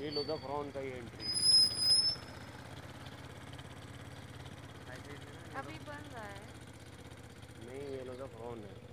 ये लो the frown का ही entry अभी बन रहा है। नहीं ये लो फ्रॉन है।